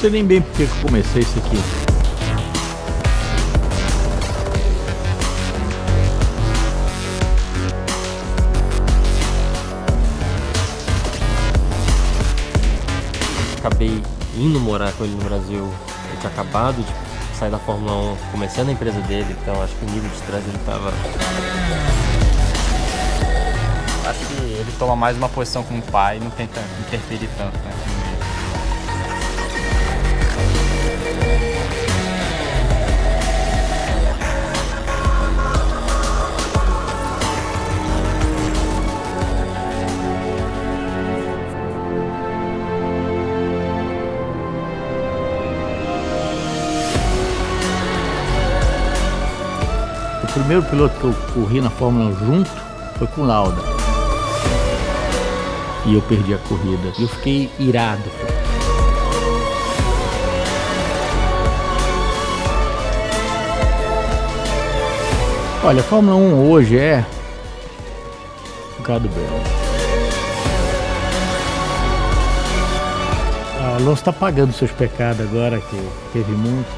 sei nem bem porque que eu comecei isso aqui. Acabei indo morar com ele no Brasil. Ele tinha acabado de sair da Fórmula 1, começando a empresa dele, então acho que o nível de estresse ele tava. Acho que ele toma mais uma posição como pai e não tenta interferir tanto né, O primeiro piloto que eu corri na Fórmula 1 junto foi com Lauda. E eu perdi a corrida. E eu fiquei irado. Olha, a Fórmula 1 hoje é um gado belo. Alonso está pagando seus pecados agora, que teve muitos.